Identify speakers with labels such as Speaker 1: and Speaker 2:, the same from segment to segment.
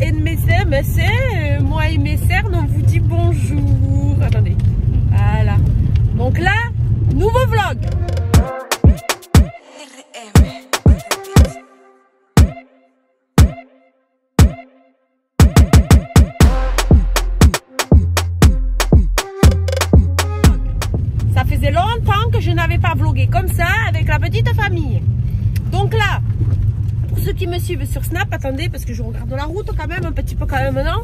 Speaker 1: et mes sœurs, mes sœurs, moi et mes sœurs, on vous dit bonjour. Attendez. Voilà. Donc là, nouveau vlog. Ça faisait longtemps que je n'avais pas vlogué comme ça avec la petite famille. Donc là, ceux qui me suivent sur Snap, attendez parce que je regarde la route quand même, un petit peu quand même maintenant.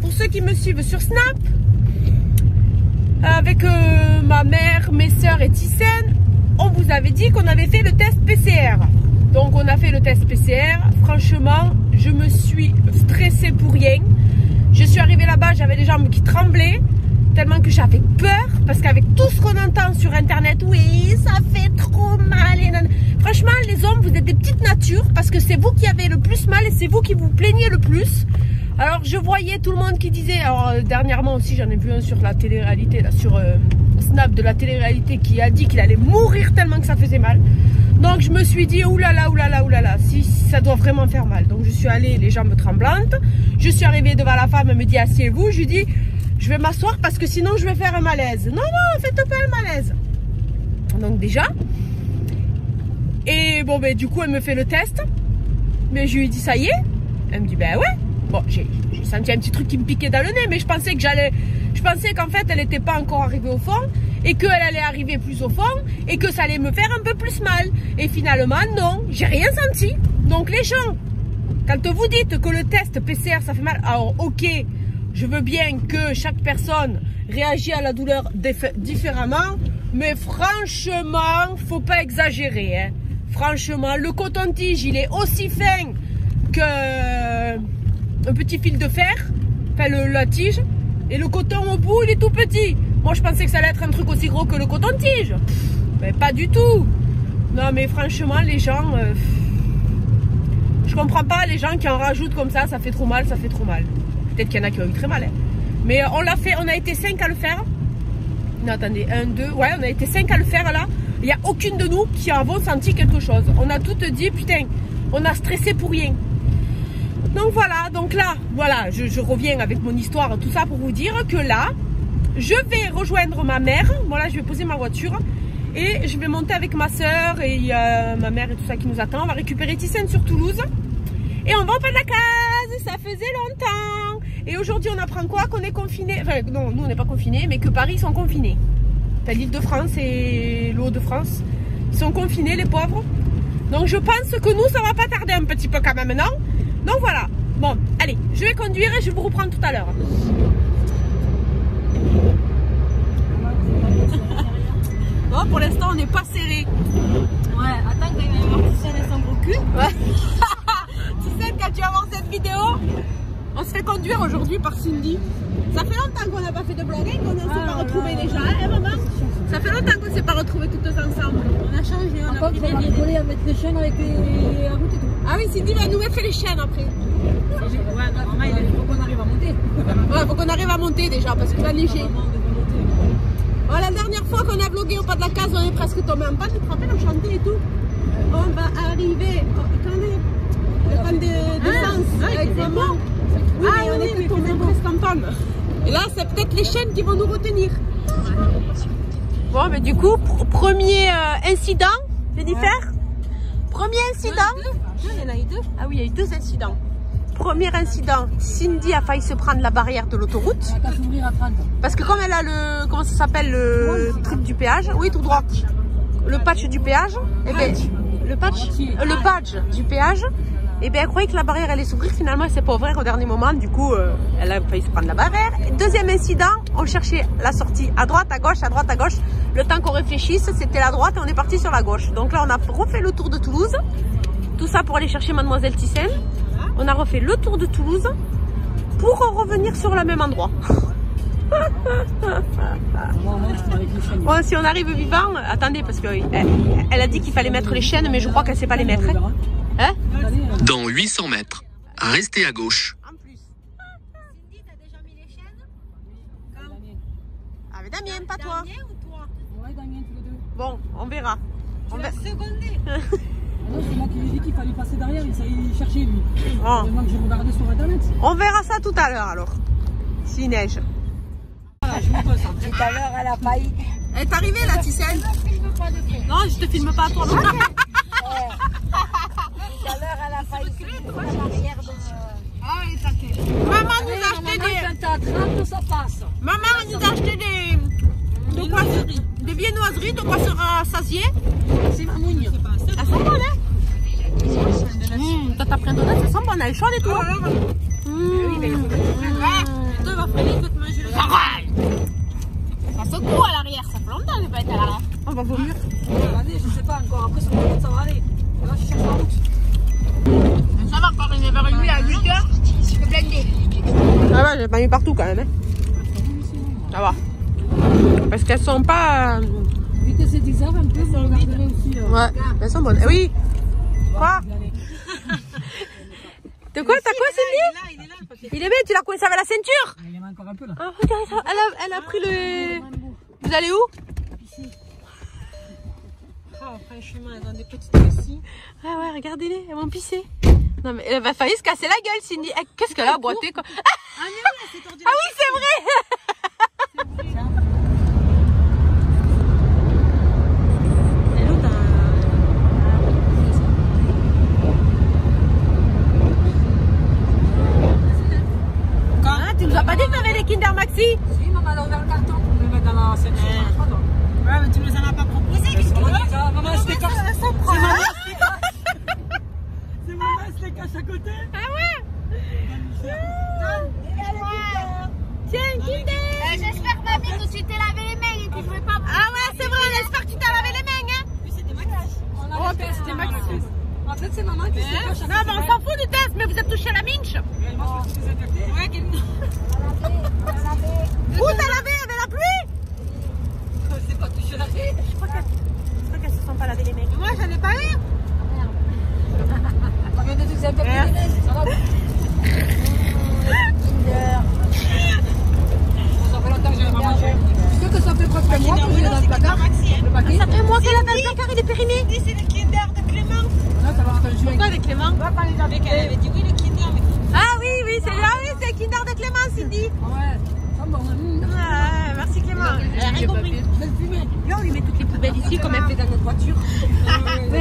Speaker 1: Pour ceux qui me suivent sur Snap, avec euh, ma mère, mes soeurs et Thyssen, on vous avait dit qu'on avait fait le test PCR. Donc on a fait le test PCR. Franchement, je me suis stressée pour rien. Je suis arrivée là-bas, j'avais les jambes qui tremblaient tellement que j'avais peur parce qu'avec tout ce qu'on entend sur internet, oui, ça fait trop mal. Et nan- Franchement, les hommes, vous êtes des petites natures parce que c'est vous qui avez le plus mal et c'est vous qui vous plaignez le plus. Alors je voyais tout le monde qui disait, alors euh, dernièrement aussi j'en ai vu un sur la télé-réalité, là, sur euh, Snap de la télé-réalité qui a dit qu'il allait mourir tellement que ça faisait mal. Donc je me suis dit, oulala, oulala, oulala, si ça doit vraiment faire mal. Donc je suis allée les jambes tremblantes, je suis arrivée devant la femme, elle me dit, asseyez-vous, je lui dis, je vais m'asseoir parce que sinon je vais faire un malaise. Non, non, faites pas un malaise. Donc déjà. Et bon, ben du coup, elle me fait le test. Mais je lui dis, ça y est Elle me dit, ben ouais. Bon, j'ai senti un petit truc qui me piquait dans le nez, mais je pensais que j'allais. Je pensais qu'en fait, elle n'était pas encore arrivée au fond et qu'elle allait arriver plus au fond et que ça allait me faire un peu plus mal. Et finalement, non, j'ai rien senti. Donc les gens, quand vous dites que le test PCR ça fait mal, alors ok, je veux bien que chaque personne réagit à la douleur différemment, mais franchement, faut pas exagérer. hein. Franchement, le coton-tige, il est aussi fin que euh, petit fil de fer, enfin le, la tige, et le coton au bout, il est tout petit. Moi, je pensais que ça allait être un truc aussi gros que le coton-tige, mais pas du tout. Non, mais franchement, les gens. euh, je comprends pas les gens qui en rajoutent comme ça, ça fait trop mal, ça fait trop mal. Peut-être qu'il y en a qui ont eu très mal. hein. Mais euh, on l'a fait, on a été 5 à le faire. Non, attendez, 1, 2, ouais, on a été 5 à le faire là. Il n'y a aucune de nous qui avons senti quelque chose. On a toutes dit, putain, on a stressé pour rien. Donc voilà, donc là, voilà, je, reviens avec mon histoire, tout ça pour vous dire que là, je vais rejoindre ma mère. Voilà, je vais poser ma voiture et je vais monter avec ma soeur et a ma mère et tout ça qui nous attend. On va récupérer Thyssen sur Toulouse et on va pas de la case. Ça faisait longtemps. Et aujourd'hui, on apprend quoi? Qu'on est confiné. Enfin, non, nous on n'est pas confinés, mais que Paris sont confinés. Enfin, l'île de France et le Haut-de-France ils sont confinés, les pauvres. Donc je pense que nous, ça va pas tarder un petit peu quand même, non? Donc voilà. Bon, allez, je vais conduire et je vous reprends tout à l'heure. Bon, pour l'instant, on n'est pas serré.
Speaker 2: Ouais, attends quand il va y avoir et son gros cul.
Speaker 1: Ouais. tu sais, quand tu vas voir cette vidéo, on se fait conduire aujourd'hui par Cindy. Ça fait longtemps qu'on n'a pas fait de blogging, qu'on ne s'est
Speaker 2: Ah,
Speaker 1: pas
Speaker 2: là,
Speaker 1: retrouvés
Speaker 2: là.
Speaker 1: déjà, hein, maman Ça fait longtemps qu'on ne s'est pas retrouvés toutes ensemble.
Speaker 2: On a changé, on a pris des
Speaker 3: rigoler à mettre les chaînes avec les... la route et tout.
Speaker 1: Ah oui, Cindy va nous mettre les chaînes après.
Speaker 2: Ouais, normalement, il
Speaker 3: faut qu'on arrive à monter.
Speaker 1: Ouais, faut qu'on arrive à monter déjà parce qu'il va neiger.
Speaker 2: vraiment devant l'hôtel.
Speaker 1: Oh, la dernière fois qu'on a vlogué au pas de la case, on est presque tombé en panne. Tu te rappelles, on chantait et tout. On va arriver. Oh, attendez. Le panne de- d'essence.
Speaker 2: ah,
Speaker 1: avec
Speaker 2: c'est
Speaker 1: maman. Oui,
Speaker 2: Ah,
Speaker 1: mais on
Speaker 2: oui,
Speaker 1: tombé
Speaker 2: bon.
Speaker 1: presque en panne. Et là, c'est peut-être les chaînes qui vont nous retenir. Bon, mais du coup, pr- premier euh, incident, Jennifer Premier incident
Speaker 2: Il y en a eu deux.
Speaker 1: Ah oui, il y a eu deux incidents. Premier incident, Cindy a failli se prendre la barrière de l'autoroute.
Speaker 3: On va s'ouvrir à 30.
Speaker 1: Parce que comme elle a le, comment ça s'appelle, le truc du péage, oui, tout droit, le patch du péage, eh ben, le patch, euh, le badge du péage, et ben, elle croyait que la barrière allait s'ouvrir, finalement, elle s'est pas ouverte au dernier moment, du coup, euh, elle a failli se prendre la barrière. Deuxième incident, on cherchait la sortie à droite, à gauche, à droite, à gauche. Le temps qu'on réfléchisse, c'était la droite et on est parti sur la gauche. Donc là, on a refait le tour de Toulouse. Tout ça pour aller chercher Mademoiselle Thyssen. On a refait le tour de Toulouse pour revenir sur le même endroit. Bon, si on arrive vivant, attendez, parce qu'elle elle a dit qu'il fallait mettre les chaînes, mais je crois qu'elle sait pas les mettre.
Speaker 3: On
Speaker 1: Hein,
Speaker 4: Dans 800 mètres, restez à gauche.
Speaker 1: En plus.
Speaker 2: Cindy, t'as déjà mis les chaînes
Speaker 1: Avec Damien, pas toi.
Speaker 2: Damien ou toi
Speaker 3: Ouais, Damien, tous les deux.
Speaker 1: Bon, on verra. On
Speaker 2: Tu
Speaker 1: ver-
Speaker 2: l'as secondé.
Speaker 3: Ah c'est moi qui lui ai dit qu'il fallait passer derrière, il savait chercher lui.
Speaker 1: Bon,
Speaker 3: Tellement que j'ai regardé sur internet.
Speaker 1: on verra ça tout à l'heure alors. S'il neige.
Speaker 3: Voilà, je me concentre.
Speaker 2: Tout à l'heure, elle a failli.
Speaker 1: Elle est arrivée la Ticelle Non, je te filme pas toi.
Speaker 2: Tout à l'heure, elle a failli se l'arrière de.
Speaker 1: Maman nous a acheté des.
Speaker 3: quand t'as 30, ça passe.
Speaker 1: Maman nous a acheté des. De quoi Des viennoiseries, de quoi se rassasier.
Speaker 3: C'est ma mougne.
Speaker 1: Elles sont bonnes, hein Toi, t'as pris un donut, elles sont bonnes, elles sont chaudes et tout.
Speaker 2: Toi, va falloir que tu manges le
Speaker 1: Arrête Ça secoue à l'arrière, ça fait longtemps que j'ai pas été à l'arrière. On va vomir.
Speaker 3: Allez, je sais pas encore. Après, ça va aller. Là, je cherche la route.
Speaker 1: Ça va encore, il est vers 8 à 8 heures. Je peux blender. Ah ouais, j'ai pas mis partout quand même. Hein. Ça va. Parce qu'elles sont pas. euh,
Speaker 3: Vu que c'est 10 heures, un peu, vous regarderez aussi. euh,
Speaker 1: Ouais, elles sont bonnes. Eh Oui. Quoi? De quoi T'as quoi, Cindy?
Speaker 2: Il est là, il est là.
Speaker 1: Il est bien, tu l'as coincé avec la ceinture?
Speaker 3: Il y en a encore un peu là.
Speaker 1: Ah, regarde ça. Elle a, elle a pris le. Vous allez où?
Speaker 2: Oh, franchement, elles ont des petites vesties.
Speaker 1: Ouais, ouais, regardez-les, elles vont pisser. Non, mais elle va faillir se casser la gueule, Cindy. Eh, Qu'est-ce qu'elle a boité quoi? Ah
Speaker 2: mais oui,
Speaker 1: c'est vrai
Speaker 2: Et l'autre,
Speaker 1: Ah, Tu nous as pas dit que t'avais des Kinder Maxi
Speaker 3: Si, maman, elle a ouvert le carton pour me le mettre dans la scène.
Speaker 2: Ouais, mais tu nous en as pas proposé. Qu'est-ce que tu veux
Speaker 3: Maman, elle se les cache.
Speaker 2: Ça s'en prend.
Speaker 3: C'est maman, elle se les cache à côté.
Speaker 1: Ah ouais
Speaker 2: Tiens, Kinder J'espère, mamie, que tu t'es lavé les mains et que je vais pas...
Speaker 1: Ah ouais, c'est vrai, j'espère que tu t'as lavé les mains, hein
Speaker 2: Oui, c'était Maxi.
Speaker 3: On a
Speaker 1: Oh,
Speaker 3: le test,
Speaker 1: c'était
Speaker 3: maman.
Speaker 1: Maxime.
Speaker 3: En fait, c'est maman qui se les cache à
Speaker 1: Non, mais
Speaker 3: côté.
Speaker 1: on s'en fout du test, mais vous êtes touché à la minche
Speaker 2: Ouais, qu'elle-
Speaker 1: Où t'as lavé avec la pluie
Speaker 3: C'est pas touché la tête.
Speaker 1: Je crois qu'elles se sont pas lavé les mains.
Speaker 2: Moi, j'en ai pas eu.
Speaker 3: On vient de te faire péter les mains. Ça va Ça fait longtemps que je l'ai pas mangé. Tu sais que ça fait presque un mois que je l'ai dans le placard Le
Speaker 1: Ça fait moi qu'elle a dans le placard, il est périmé.
Speaker 2: C'est le Kinder de Clément.
Speaker 3: Là, ça va faire un juin.
Speaker 1: Pourquoi avec Clément
Speaker 2: Moi, quand ils avaient qu'elle avait dit oui, le Kinder,
Speaker 1: Ah oui, oui, c'est ah, oui, c'est Kinder de Clément, Cindy.
Speaker 3: Ouais.
Speaker 1: Ah, merci Clément. Elle a rien compris. Là, on lui met toutes les poubelles ici, comme elle fait dans notre voiture.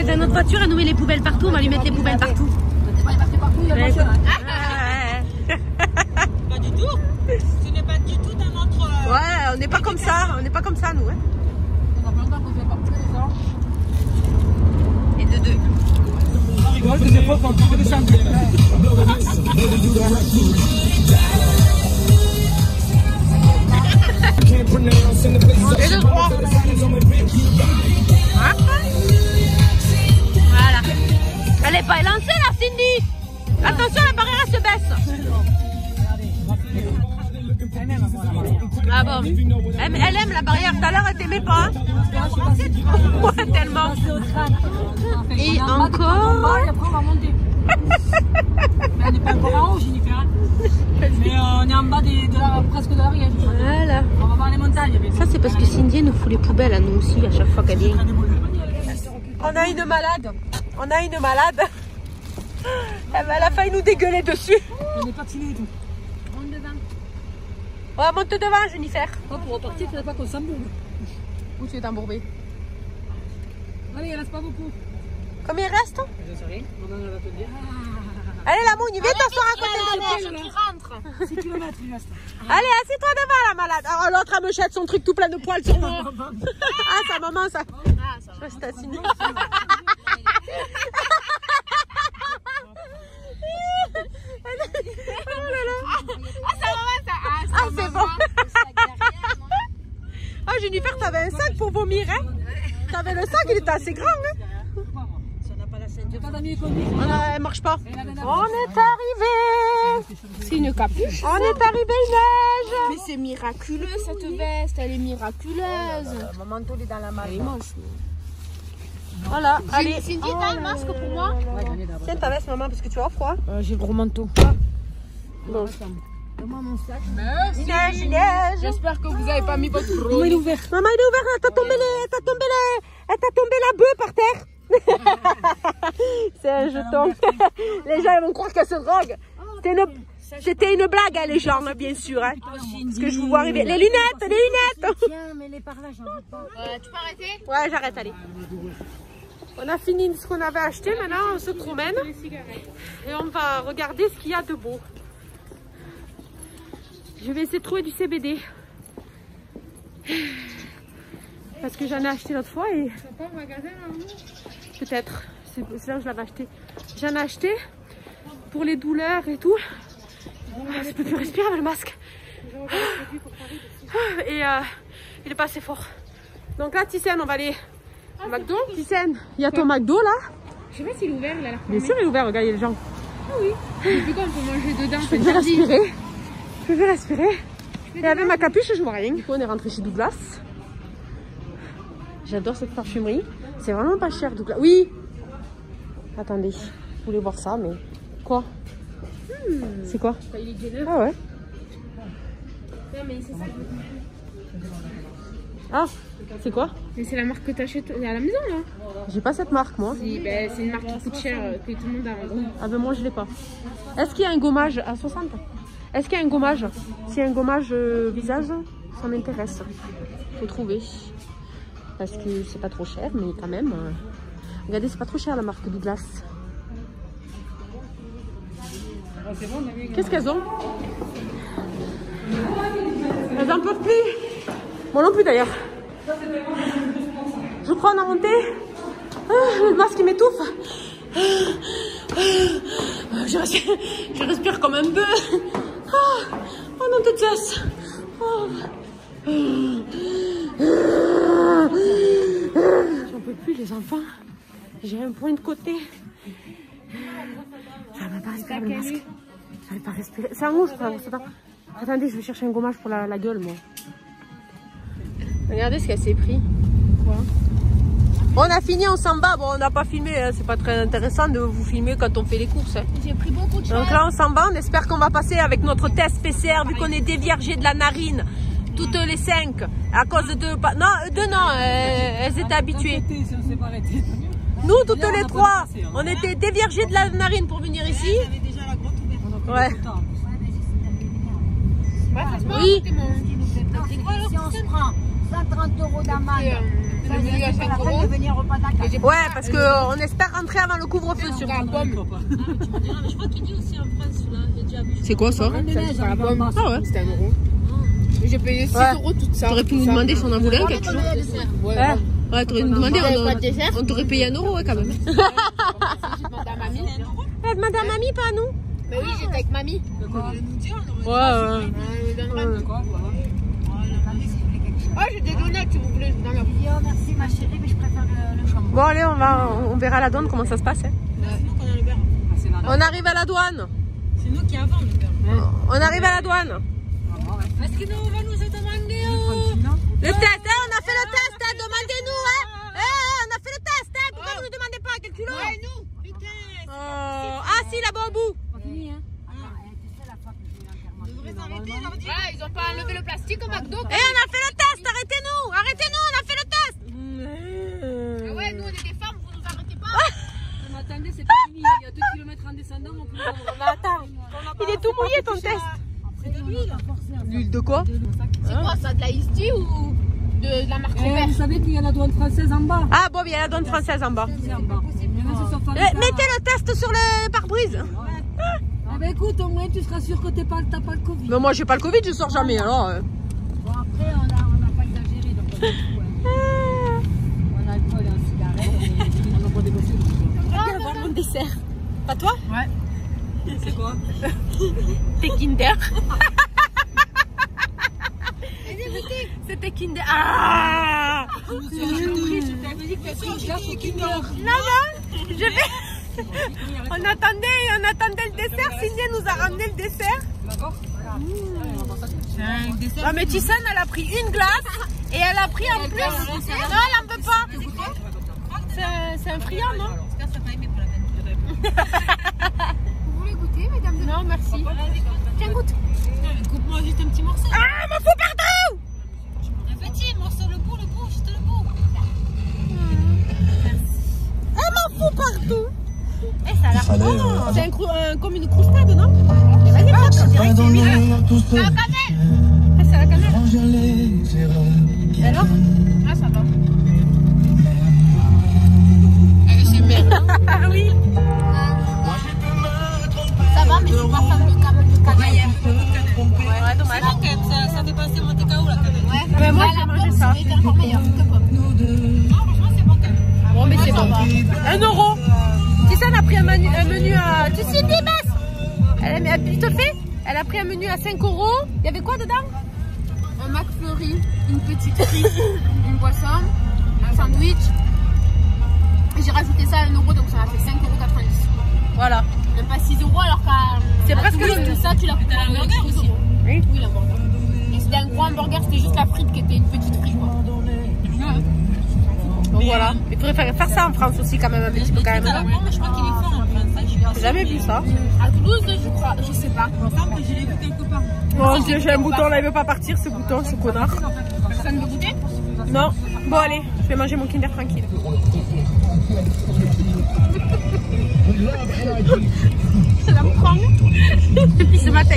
Speaker 1: Dans notre voiture, elle nous met les poubelles partout, on va lui mettre les poubelles partout.
Speaker 3: T'es pas parti partout, il y a
Speaker 1: Ouais.
Speaker 3: pas cher.
Speaker 2: pas du tout. Ce n'est pas du tout dans notre... euh,
Speaker 1: Ouais, on n'est pas comme ça, on n'est pas comme ça, nous. Hein.
Speaker 3: Ça fait longtemps qu'on fait pas plus de ça.
Speaker 1: Et de deux.
Speaker 3: On rigole, des fois, quand on peut
Speaker 1: Et encore.
Speaker 3: Et après, on va monter. Mais on n'est pas encore en haut, Jennifer. Mais euh, on est en bas des- de la, presque de l'Ariège.
Speaker 1: Voilà.
Speaker 3: On va voir les montagnes.
Speaker 1: Ça, c'est parce que Cindy nous fout les poubelles à nous aussi à chaque fois qu'elle vient. On a une malade. On a une malade. Elle a failli nous dégueuler dessus.
Speaker 3: On est patiné et tout.
Speaker 1: Ouais, monte devant, Jennifer.
Speaker 3: Oh, pour repartir, il ne faudrait pas qu'on s'embourbe.
Speaker 1: Où tu es embourbée
Speaker 3: Allez, il ne reste pas beaucoup.
Speaker 1: Combien il reste
Speaker 3: Je sais le dire.
Speaker 1: Allez, la moune, viens t'asseoir à côté de moi.
Speaker 2: qui rentre.
Speaker 3: 6 km, il reste.
Speaker 1: Allez, assieds-toi devant, la malade. Alors, l'autre, elle me jette son truc tout plein de poils sur moi. ah, sa maman, ça.
Speaker 2: Ah, ça va.
Speaker 1: Reste assis. Oh là là.
Speaker 2: Ah, ça va, ça. Ah,
Speaker 1: Ah. Ah, Jennifer, t'avais un sac pour vomir, hein? T'avais le sac, il était assez grand, hein
Speaker 2: Ça n'a pas la ceinture.
Speaker 3: J'ai pas d'amis conduits.
Speaker 1: On a- Elle marche pas. On est arrivé C'est une capuche. On est arrivé, il neige
Speaker 5: Mais c'est miraculeux cette veste, elle est miraculeuse.
Speaker 2: Mon manteau, il est dans la malle.
Speaker 1: Voilà, allez.
Speaker 5: Cindy, t'as un masque pour moi.
Speaker 1: Tiens ta veste, maman, parce que tu as froid.
Speaker 2: J'ai le gros manteau.
Speaker 1: Bon.
Speaker 3: Donne-moi mon sac.
Speaker 1: Il neige, il neige
Speaker 5: J'espère que vous avez pas mis votre
Speaker 3: Comment il est ouvert
Speaker 1: Maman, il est ouvert, elle t'a tombé, les... tombé, la... elle t'a tombé la bœuf par terre. C'est un jeton. les gens vont croire qu'elle se drogue. C'était une, c'était une blague, hein, les gens, bien sûr. Hein. Parce que je vous vois arriver. Les lunettes, les lunettes
Speaker 3: Tiens, mais les par là, j'en veux pas.
Speaker 2: tu peux arrêter
Speaker 1: Ouais, j'arrête, allez. On a fini ce qu'on avait acheté, maintenant on se promène. Et on va regarder ce qu'il y a de beau. Je vais essayer de trouver du CBD. Parce que j'en ai acheté l'autre fois et... Peut-être. C'est là où je l'avais acheté. J'en ai acheté pour les douleurs et tout. Ah, Je peux plus respirer avec le masque. Ah, Et euh, il est pas assez fort. Donc là, Tissène, on va aller au McDo. Tissène, il y a ton McDo là
Speaker 5: Je sais pas s'il est ouvert, il a l'air
Speaker 1: Bien sûr, il est ouvert, regardez les gens.
Speaker 5: Du coup, on peut manger dedans.
Speaker 1: Je vais respirer. Je vais respirer. Et avec ma capuche, je vois rien. Du coup, on est rentré chez Douglas. J'adore cette parfumerie. C'est vraiment pas cher, Douglas. Oui Attendez, je voulais voir ça, mais... Quoi? C'est quoi?
Speaker 5: Il est Jenner.
Speaker 1: Ah ouais
Speaker 5: Non, mais c'est ça.
Speaker 1: Ah C'est quoi?
Speaker 5: Mais c'est la marque que t'achètes à la maison, là.
Speaker 1: J'ai pas cette marque, moi.
Speaker 5: Si, ben, c'est une marque qui coûte cher, euh, que tout le monde a en gros.
Speaker 1: Ah ben moi, je l'ai pas. Est-ce qu'il y a un gommage à 60 Est-ce qu'il y a un gommage? S'il y a un gommage euh, visage, ça m'intéresse. Faut trouver. Parce que c'est pas trop cher, mais quand même... euh, Regardez, c'est pas trop cher la marque Douglas. Qu'est-ce qu'elles ont? Elles en peuvent plus. Moi non plus d'ailleurs. Je crois en a monté. Ah, le masque m'étouffe. Je respire, comme un bœuf. Ah, oh non, Zeus. Oh. J'en peux plus, les enfants. J'ai un point de côté. J'arrive pas à respirer le masque. J'arrive pas à respirer. C'est un frère. c'est pas- Attendez, je vais chercher un gommage pour la, la gueule, moi. Regardez ce qu'elle s'est pris. On a fini, on s'en va. Bon, on n'a pas filmé. hein. C'est pas très intéressant de vous filmer quand on fait les courses. hein.
Speaker 2: J'ai pris beaucoup de choses.
Speaker 1: Donc là, on s'en va. On espère qu'on va passer avec notre test PCR, vu qu'on est déviergé de la narine. Toutes les cinq. À cause de Non, euh, deux, non. euh, elles étaient habituées. Nous, toutes les trois,
Speaker 3: hein.
Speaker 1: on était déviergés de la narine pour venir ici. Ouais.
Speaker 3: temps.
Speaker 1: Oui.
Speaker 6: Si on se prend 130 euros d'amende, ça veut dire
Speaker 5: à
Speaker 6: que c'est
Speaker 5: 5
Speaker 6: la peine
Speaker 5: euros.
Speaker 6: de venir au repas d'accueil.
Speaker 1: Ouais, parce qu'on espère rentrer avant le couvre-feu surtout.
Speaker 3: Ah, je crois qu'il dit aussi en France, là, j'ai déjà vu.
Speaker 1: C'est quoi ça
Speaker 5: C'est la pomme.
Speaker 1: Ah ouais.
Speaker 5: C'était un euro. Mais J'ai payé 6
Speaker 1: Ouais.
Speaker 5: euros tout ça.
Speaker 1: T'aurais pu nous demander si on en voulait un quelque chose.
Speaker 5: Ouais,
Speaker 1: Ouais, ouais t'aurais nous demandé,
Speaker 5: Ouais,
Speaker 1: on, on t'aurait payé un euro ouais, quand même.
Speaker 5: J'ai demandé à mamie.
Speaker 1: À mamie, pas à nous.
Speaker 5: Mais oui, j'étais avec mamie.
Speaker 1: Ouais, ouais.
Speaker 5: Ah, j'ai des donuts si vous voulez.
Speaker 6: oh merci ma chérie, mais je préfère le, le chambon.
Speaker 1: Bon, allez, on, va, on verra à la douane comment ça se passe. hein. On arrive à la douane.
Speaker 3: C'est nous qui avons le beurre.
Speaker 1: On arrive à la douane.
Speaker 3: Est-ce que nous, on va nous demander
Speaker 1: Le test, hein, on a fait le test, hein, demandez-nous, hein. Eh, on a fait le test, hein. Pourquoi vous ne demandez pas quel culot
Speaker 5: Ouais, nous. Putain.
Speaker 1: Oh, Ah, si, là-bas au bout.
Speaker 6: Hein Ah, eh.
Speaker 5: Ah, ils ont pas enlevé le plastique au McDo.
Speaker 1: Eh, on a fait le test, arrêtez-nous. Arrêtez-nous, on a fait le test.
Speaker 5: Ah ouais, nous on est des femmes, vous nous arrêtez pas.
Speaker 3: Mais attendez, c'est pas fini. Il y a 2 km en descendant. On peut...
Speaker 1: attends, il est tout mouillé ton test.
Speaker 3: C'est de l'huile.
Speaker 1: L'huile de quoi
Speaker 5: C'est quoi ça, de la Tea ou de, de la marque
Speaker 3: Eh,
Speaker 5: verte
Speaker 3: vous savez qu'il y a la douane française en bas.
Speaker 1: Ah, bon, il y a la douane française en bas.
Speaker 3: En sur
Speaker 1: Eh, mettez le test sur le pare-brise.
Speaker 3: Ah ben écoute, au moins tu seras sûr que t'es pas, t'as pas le Covid.
Speaker 1: Mais moi, j'ai pas le Covid, je sors jamais, alors. euh.
Speaker 6: Bon, après, on n'a on a pas exagéré. Donc, on a tout, hein. On a le alcool et un cigarette. et on a pas négocié.
Speaker 1: Viens voir mon dessert. Pas toi
Speaker 3: C'est quoi
Speaker 1: C'était Kinder. Ah Non, non, je vais. On attendait, on attendait le dessert. Cynthia nous a ramené le dessert.
Speaker 3: D'accord
Speaker 1: Ah, mais Tissane, elle a pris une glace et elle a pris en plus. Non, elle en veut pas. C'est- un friand, non?
Speaker 2: Vous voulez goûter, mesdames?
Speaker 1: Non, merci.
Speaker 2: Tiens, goûte.
Speaker 3: Coupe-moi juste un petit morceau.
Speaker 1: Ah, m'en fout partout Ah, partout.
Speaker 5: Eh, ça a l'air bon.
Speaker 7: euh,
Speaker 1: C'est un un- comme une croustade, non Eh, Vas-y, que c'est
Speaker 7: tout seul.
Speaker 1: Ah, c'est à la cannelle.
Speaker 7: Les erreurs.
Speaker 1: Et alors
Speaker 5: Ah, ça va.
Speaker 1: Ah oui.
Speaker 5: Ça va, mais suis pas de quand même de cannelle.
Speaker 1: Ouais, dommage.
Speaker 3: ça, ça fait passer mon TKO la cannelle.
Speaker 5: Ouais.
Speaker 1: Mais moi, j'ai
Speaker 5: la
Speaker 1: mangé ça.
Speaker 5: c'était encore meilleur que pomme.
Speaker 1: 1 euro. Tissane a pris un menu, un menu à... Tissane Dimas Elle a mis vite fait Elle a pris un menu à 5 euros. Il y avait quoi dedans?
Speaker 5: Un McFlurry, une petite frite, une boisson, un sandwich. J'ai rajouté ça à 1 euro, donc ça m'a fait 5,90 euros.
Speaker 1: Voilà.
Speaker 5: Même pas 6 euros alors qu'à...
Speaker 1: C'est presque le...
Speaker 5: Tout ça, tu l'as
Speaker 3: coupé un hamburger
Speaker 5: aussi.
Speaker 1: Oui,
Speaker 5: oui l'hamburger. Et c'était un gros hamburger, c'était juste la frite qui était une petite frite. Quoi.
Speaker 1: Donc voilà. Il faudrait faire, faire ça en France aussi, quand même, un petit peu quand même.
Speaker 3: Je crois qu'il est fort en France.
Speaker 1: J'ai jamais vu ça.
Speaker 5: À Toulouse, je crois, je sais pas.
Speaker 3: Il me semble que je l'ai vu quelque part.
Speaker 1: Oh, j'ai j'ai un bouton, là, il veut pas partir, ce bouton, ce connard.
Speaker 5: Personne veut goûter
Speaker 1: Non. Bon, allez, je vais manger mon Kinder tranquille. Ça me prend depuis ce matin.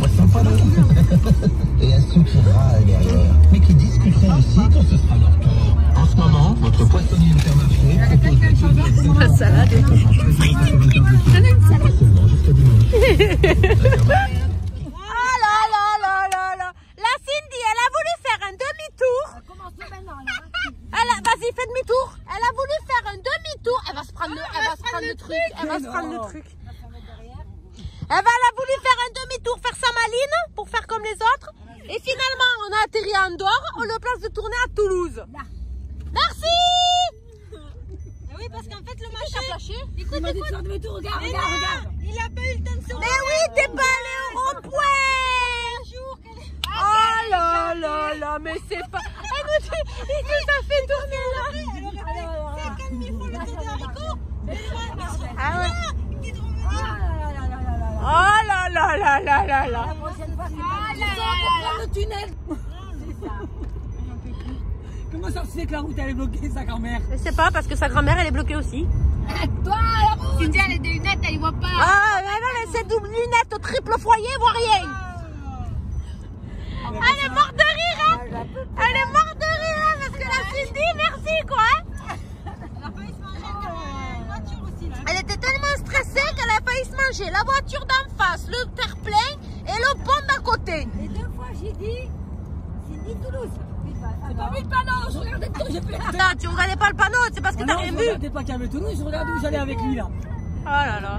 Speaker 7: Poisson panneau. Et un sou qui râle derrière. Mais qui discuteront aussi quand ce sera leur tour. En ce moment, votre poissonnier intermarché propose des choses
Speaker 1: La salade.
Speaker 7: seulement jusqu'à dimanche.
Speaker 1: Oh là là là là là La Cindy, elle a voulu faire un demi-tour. Elle a- Vas-y, fais demi-tour. Elle a voulu faire un demi-tour. Elle va se prendre le, elle va se prendre le truc. Elle va se prendre le truc. Elle va, elle les autres. Et finalement, on a atterri à Andorre. Lieu de place de tourner à Toulouse. Merci.
Speaker 3: Oui, parce qu'en fait, le machin.
Speaker 5: flashé
Speaker 3: Il m'a dit de faire demi-tour, regarde, regarde, regarde. Il a pas eu le temps de se
Speaker 1: Mais oui, t'es pas allé au rond-point Oh là là là, mais c'est pas... Elle nous dit, il nous a fait tourner là Ah ouais. Oh là là là là là là.
Speaker 3: Le tunnel. Comment ça se fait que la route elle est bloquée, sa grand-mère
Speaker 1: Je sais pas, parce que sa grand-mère, elle est bloquée aussi.
Speaker 5: Toi, Cindy, elle a des lunettes, elle y voit pas.
Speaker 1: Ah, mais non, mais c'est double lunette, triple foyer, voit rien Elle est morte de rire, hein Elle est morte de rire, hein, parce que la Cindy, merci, quoi hein. Elle était tellement stressée qu'elle a failli se manger la voiture d'en face, le terre-plein et le pont d'à côté.
Speaker 6: Et deux fois, j'ai dit, c'est dit Toulouse.
Speaker 3: J'ai pas vu le panneau, je regardais tout, j'ai fait.
Speaker 1: Attends, tu regardais pas le panneau, c'est parce que t'as
Speaker 3: Non,
Speaker 1: rien
Speaker 3: je
Speaker 1: vu.
Speaker 3: regardais pas qu'il y avait Toulouse, je regardais où j'allais avec lui là.
Speaker 1: Oh là là.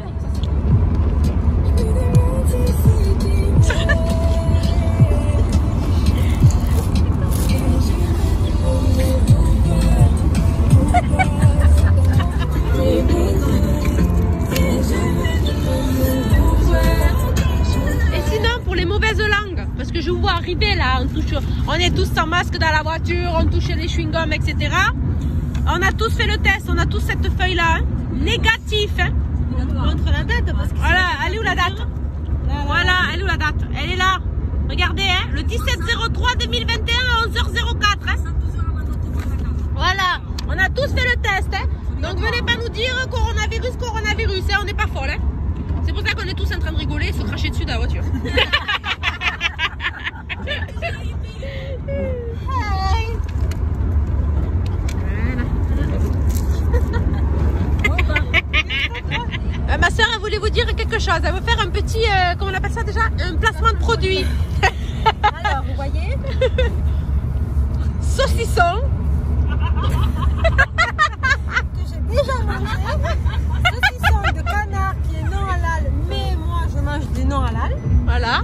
Speaker 1: Et sinon, pour les mauvaises langues, parce que je vous vois arriver là, on, touche, on est tous sans masque dans la voiture, on touche les chewing-gums, etc. On a tous fait le test, on a tous cette feuille-là, hein. négatif. Hein.
Speaker 3: Montre la date parce que.
Speaker 1: Voilà, elle est où la date Voilà, elle est où la date Elle est là. Regardez, hein, le 17-03 2021 à 11h04. Hein. Voilà, on a tous fait le test. Hein. Donc venez pas nous dire coronavirus, coronavirus, hein, on n'est pas folle. Hein. C'est pour ça qu'on est tous en train de rigoler et se cracher dessus dans la voiture. Euh, ma soeur, elle voulait vous dire quelque chose. Elle veut faire un petit, euh, comment on appelle ça déjà? Un placement de produit.
Speaker 6: Alors, vous voyez?
Speaker 1: Saucisson.
Speaker 6: que j'ai déjà mangé saucisson de canard qui est non halal, mais moi je mange des non halal
Speaker 1: Voilà.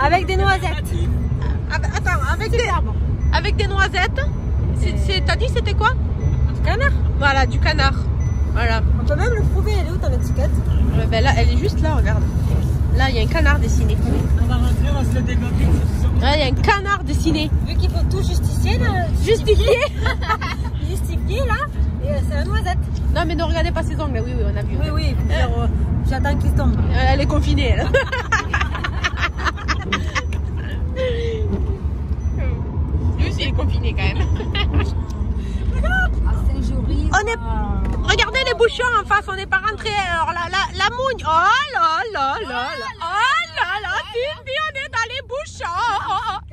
Speaker 6: avec des noisettes.
Speaker 1: Attends, avec des, avec des noisettes. T'as dit c'était quoi?
Speaker 6: Du canard.
Speaker 1: Voilà, du canard. Voilà.
Speaker 6: On peut même le trouver, elle est où ton étiquette?
Speaker 1: Euh, ben là, elle est juste là, regarde. Là, il y a un canard dessiné.
Speaker 3: On va rentrer, on se le.
Speaker 1: Là, il y a un canard dessiné.
Speaker 6: Vu qu'il faut tout justifier, là.
Speaker 1: Justifier
Speaker 6: Justifier, là. Euh, c'est la noisette.
Speaker 1: Non, mais ne regardez pas ses ongles. Oui, oui, on a vu.
Speaker 6: Oui, oui. Euh, j'attends qu'il tombe.
Speaker 1: Elle est confinée, elle. Lui aussi, il est confiné quand même. Ah, on est les bouchons en face, on n'est pas rentré. Alors la, la, la mougne. Oh là là là là. Oh là là, on est dans les bouchons.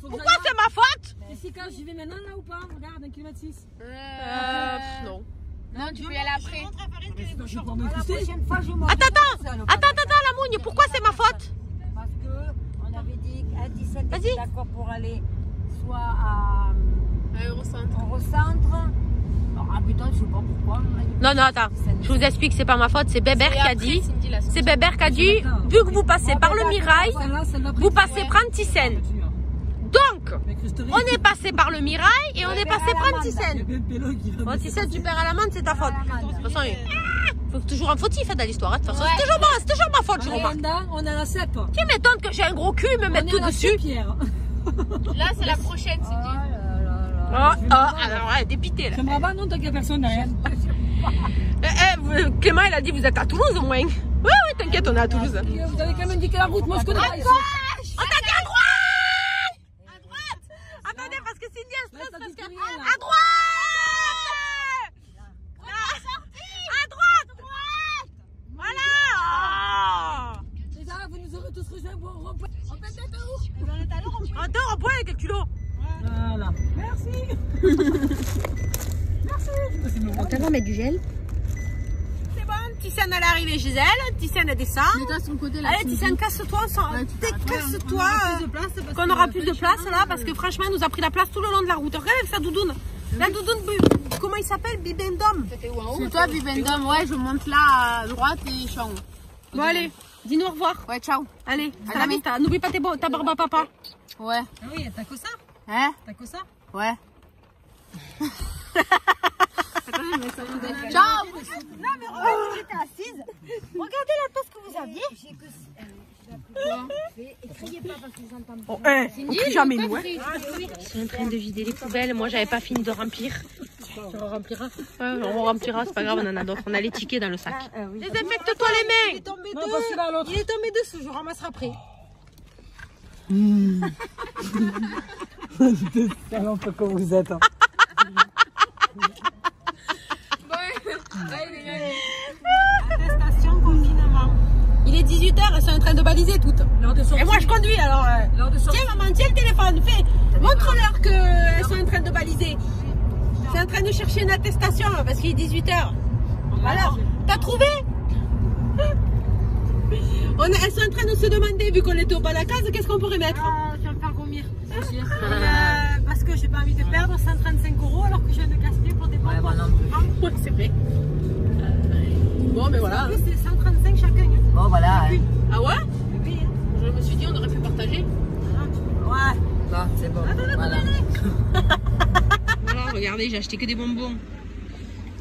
Speaker 1: Pourquoi c'est ma faute?
Speaker 3: Jessica, j'y vais maintenant là ou pas Regarde, 1 km 6.
Speaker 1: Euh, non.
Speaker 5: Non, tu peux y aller après.
Speaker 1: Attends, attends, attends, attends, attends, la mougne, pourquoi c'est ma faute?
Speaker 6: Parce que on avait dit à 17
Speaker 1: Vas-y.
Speaker 6: était d'accord pour aller soit à
Speaker 5: Eurocentre.
Speaker 6: Eurocentre. Ah putain, je sais pas pourquoi.
Speaker 1: Non, non, attends, je vous explique, c'est pas ma faute, c'est Bébert qui a dit. C'est Bébert qui a dit, vu que vous passez par le Mirail, vous passez prendre Thyssen. Donc, on est passé par le Mirail et on est passé prendre Thyssen. Bon, tu perds à l'amende, c'est ta faute. De toute façon, il faut toujours un fautif hein, dans l'histoire. hein. De toute façon, c'est toujours moi, c'est toujours ma faute, je remarque.
Speaker 3: On a la cèpe.
Speaker 1: Qui m'étonne que j'ai un gros cul, me mettre tout dessus.
Speaker 3: Pierre.
Speaker 5: Là, c'est la prochaine, c'est dit.
Speaker 1: Oh, oh, alors, elle est dépitée, là.
Speaker 3: J'aimerais pas, non, tant qu'il y a personne derrière.
Speaker 1: Eh, eh, vous- Clément, il a dit, vous êtes à Toulouse au moins. Oui, oui, t'inquiète, on est à Toulouse.
Speaker 3: Vous avez quand même indiqué la route, moi je connais pas. ici.
Speaker 1: On t'a dit à droite À droite Attendez, parce que Cindy, elle stresse
Speaker 3: Là, ça
Speaker 1: parce
Speaker 3: dit
Speaker 1: que...
Speaker 3: plus rien, là.
Speaker 1: À droite À droite Voilà
Speaker 3: Déjà, vous nous aurez tous rejoints pour un rond-point. On peut être où
Speaker 1: Oh Attends, on point avec le culot
Speaker 3: Voilà. Merci. Merci.
Speaker 1: On va mettre du gel. C'est bon, Titiane, elle est arrivée chez elle. Titiane, elle descend.
Speaker 5: à son côté, là.
Speaker 1: Allez, Titiane, casse-toi, on s'en- casse-toi. Qu'on aura plus de place là, parce que franchement, elle nous a pris la place tout le long de la route. Regarde avec sa doudoune. La doudoune, comment il s'appelle? Bibendum.
Speaker 5: C'est toi, Bibendum. Ouais, je monte là à droite et je suis en haut.
Speaker 1: Bon, allez, dis-nous au revoir.
Speaker 5: Ouais, ciao.
Speaker 1: Allez, à la vista. N'oublie pas tes ta barbe à papa.
Speaker 5: Ouais.
Speaker 3: Ah oui, t'as que ça
Speaker 5: Hein
Speaker 3: T'as que ça
Speaker 5: Ouais. Ciao
Speaker 6: J'étais assise. Regardez la tasse que vous aviez. J'ai que. Et criez pas parce que j'entends
Speaker 1: Oh, eh, on crie jamais nous, hein. Je suis en train de vider les poubelles. Moi, j'avais pas fini de remplir.
Speaker 3: Tu rempliras.
Speaker 1: Ouais, on remplira, c'est pas grave, on en a d'autres. On a les tickets dans le sac. Désinfecte-toi les mains.
Speaker 3: Non, pas celui-là, l'autre.
Speaker 1: Il est tombé dessous, je ramassera après.
Speaker 3: C'est un peu comme vous êtes. hein.
Speaker 1: Attestation confinement. Il est 18h, elles sont en train de baliser toutes. Et moi, je conduis alors. euh. Tiens, maman, tiens le téléphone, fais. Montre-leur qu'elles sont en train de baliser. C'est en train de chercher une attestation parce qu'il est 18h. Voilà. T'as trouvé On est- Elles sont en train de se demander, vu qu'on était au bas de la case, qu'est-ce qu'on pourrait mettre
Speaker 3: Ah, tu vas me faire vomir. Euh, parce que j'ai pas envie de perdre 135 euros alors que je viens de gaspiller pour des bonbons.
Speaker 1: Ouais, c'est vrai. Bon, mais voilà.
Speaker 3: En plus, c'est 135 chacun. hein.
Speaker 6: Bon, voilà.
Speaker 1: Ah ouais?
Speaker 3: Oui, hein.
Speaker 1: Je me suis dit, on aurait pu partager.
Speaker 3: Ouais.
Speaker 6: Bon, c'est bon. Voilà.
Speaker 1: Voilà, regardez, j'ai acheté que des bonbons.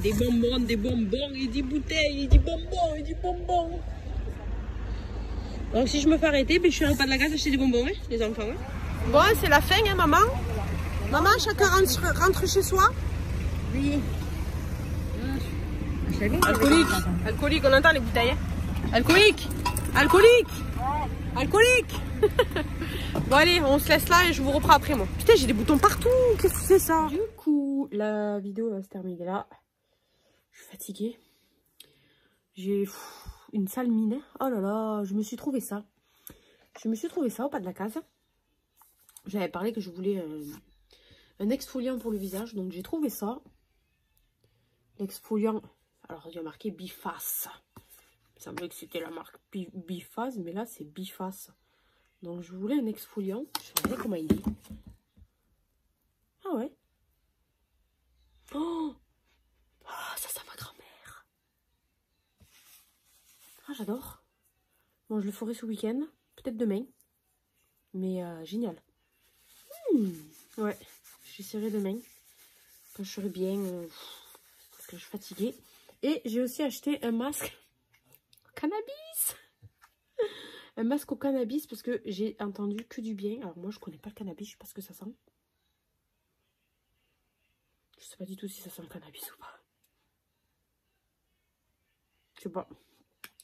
Speaker 1: Des bonbons, des bonbons, il dit bouteille, il dit bonbons, il dit bonbons. Donc si je me fais arrêter, ben, je suis au pas de la gaz acheter des bonbons, hein, les enfants. hein. Bon, c'est la fin, hein, maman. Maman, chacun rentre, rentre chez soi.
Speaker 6: Oui.
Speaker 1: Alcoolique. Alcoolique, on entend les bouteilles. hein. Alcoolique. Alcoolique. Alcoolique. bon allez, on se laisse là et je vous reprends après moi. Putain, j'ai des boutons partout. Qu'est-ce que c'est ça Du coup, la vidéo va se terminer là. Je suis fatiguée. J'ai une sale mine. Oh là là, je me suis trouvé ça. Je me suis trouvé ça au pas de la case. J'avais parlé que je voulais euh, un exfoliant pour le visage, donc j'ai trouvé ça. L'exfoliant, alors il y a marqué Biface. Il semblait que c'était la marque Bi- Biface, mais là c'est Biface. Donc je voulais un exfoliant. Je vais regarder comment il est. Ah ouais. Oh, Oh, ça sent ma grand-mère. Ah j'adore. Bon je le ferai ce week-end, peut-être demain. Mais euh, génial. Hmm, Ouais, j'essaierai demain. Quand je serai bien, euh, que je suis fatiguée. Et j'ai aussi acheté un masque au cannabis. Un masque au cannabis parce que j'ai entendu que du bien. Alors moi je connais pas le cannabis, je sais pas ce que ça sent. Je sais pas du tout si ça sent le cannabis ou pas. Je sais pas.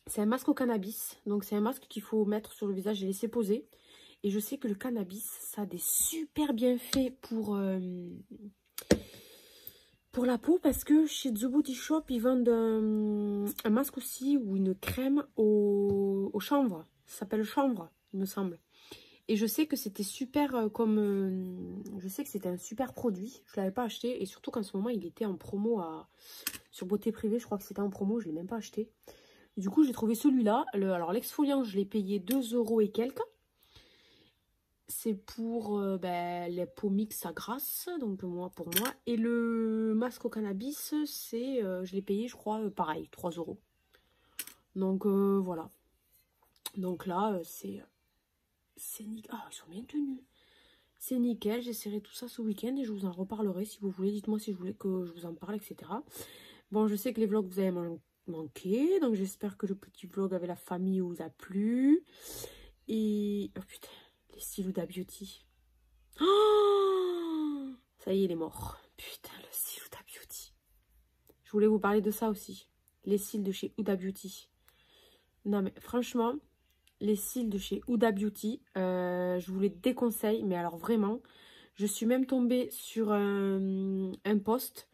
Speaker 1: C'est un masque au cannabis. Donc c'est un masque qu'il faut mettre sur le visage et laisser poser. Et je sais que le cannabis, ça a des super bienfaits pour, euh, pour la peau parce que chez The Body Shop, ils vendent un, masque aussi ou une crème au, chanvre. Ça s'appelle chanvre, il me semble. Et je sais que c'était super euh, comme... euh, je sais que c'était un super produit. Je ne l'avais pas acheté. Et surtout qu'en ce moment, il était en promo sur Beauté Privée. Je crois que c'était en promo. Je ne l'ai même pas acheté. Du coup, j'ai trouvé celui-là. Alors, l'exfoliant, je l'ai payé 2 euros et quelques. C'est pour euh, ben, les peaux mix à grasse. Donc, moi, pour moi. Et le masque au cannabis, c'est... euh, je l'ai payé, je crois, euh, pareil, 3 euros. Donc, voilà. Donc là, c'est... C'est nickel. Ah, ils sont bien tenus. C'est nickel. J'essaierai tout ça ce week-end et je vous en reparlerai si vous voulez. Dites-moi si je voulais que je vous en parle, etc. Bon, je sais que les vlogs vous avez man- manqué. Donc j'espère que le petit vlog avec la famille vous a plu. Et... Oh putain, les styles Huda Beauty. Oh ça y est, il est mort. Putain, le style Huda Beauty. Je voulais vous parler de ça aussi. Les cils de chez Huda Beauty. Non mais franchement, les cils de chez Huda Beauty, euh, je vous les déconseille, mais alors vraiment, je suis même tombée sur un, un post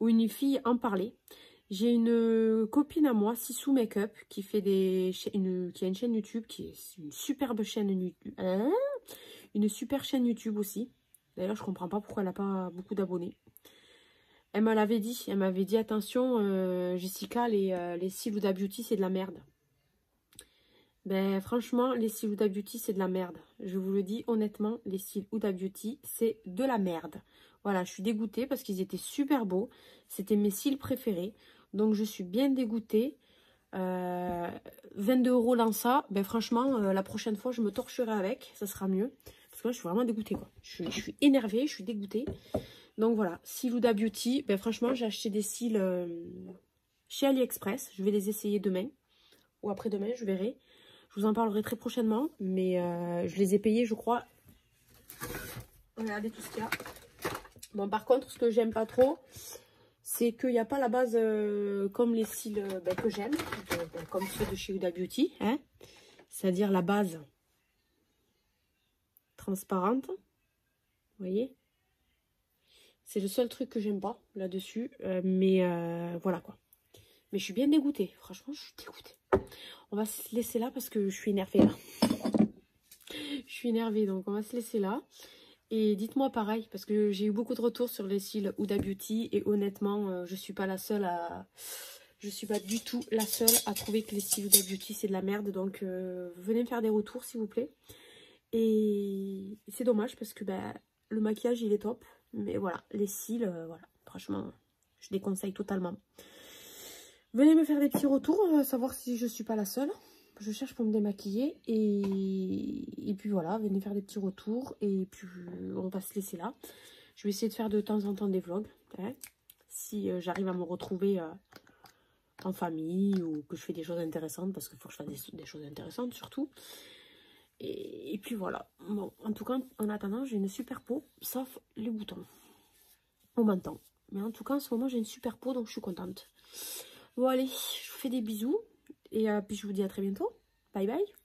Speaker 1: où une fille en parlait. J'ai une copine à moi, Sissou Makeup, qui fait des une, qui a une chaîne YouTube, qui est une superbe chaîne YouTube, hein? Une super chaîne YouTube aussi. D'ailleurs, je comprends pas pourquoi elle n'a pas beaucoup d'abonnés. Elle me dit, elle m'avait dit attention, euh, Jessica, les, euh, les Beauty, c'est de la merde. Ben franchement, les cils Huda Beauty, c'est de la merde. Je vous le dis honnêtement, les cils Huda Beauty, c'est de la merde. Voilà, je suis dégoûtée parce qu'ils étaient super beaux. C'était mes cils préférés. Donc je suis bien dégoûtée. Euh, 22 euros dans ça. Ben franchement, euh, la prochaine fois, je me torcherai avec. Ça sera mieux. Parce que là, je suis vraiment dégoûtée. Je, suis, énervée, je suis dégoûtée. Donc voilà, cils Huda Beauty. Ben franchement, j'ai acheté des cils euh, chez AliExpress. Je vais les essayer demain. Ou après-demain, je verrai. Je vous en parlerai très prochainement, mais euh, je les ai payés, je crois. Regardez tout ce qu'il y a. Bon, par contre, ce que j'aime pas trop, c'est qu'il n'y a pas la base euh, comme les cils euh, ben, que j'aime, euh, ben, comme ceux de chez Huda Beauty, hein c'est-à-dire la base transparente. Vous voyez C'est le seul truc que j'aime pas là-dessus, mais voilà quoi. Mais je suis bien dégoûtée, franchement, je suis dégoûtée. On va se laisser là parce que je suis énervée là. je suis énervée donc on va se laisser là. Et dites-moi pareil parce que j'ai eu beaucoup de retours sur les cils Huda Beauty et honnêtement euh, je suis pas la seule à... Je suis pas du tout la seule à trouver que les cils Huda Beauty c'est de la merde donc euh, venez me faire des retours s'il vous plaît. Et c'est dommage parce que bah, le maquillage il est top mais voilà les cils euh, voilà franchement je déconseille totalement. Venez me faire des petits retours, savoir si je suis pas la seule. Je cherche pour me démaquiller. Et, et puis voilà, venez faire des petits retours. Et puis on va se laisser là. Je vais essayer de faire de temps en temps des vlogs. hein, si euh, j'arrive à me retrouver euh, en famille ou que je fais des choses intéressantes. Parce qu'il faut que je fasse des, choses intéressantes surtout. Et, et puis voilà. Bon, en tout cas, en attendant, j'ai une super peau. Sauf les boutons. Au menton. Mais en tout cas, en ce moment, j'ai une super peau. Donc je suis contente. Bon allez, je vous fais des bisous et euh, puis je vous dis à très bientôt. Bye bye.